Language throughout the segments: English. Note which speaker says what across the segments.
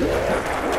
Speaker 1: Yeah.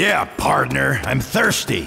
Speaker 1: Yeah, partner, I'm thirsty.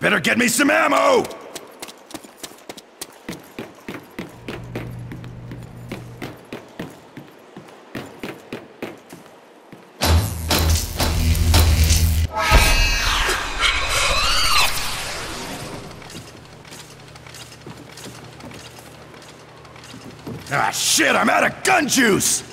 Speaker 1: Better get me some ammo! Ah, shit, I'm out of gun juice!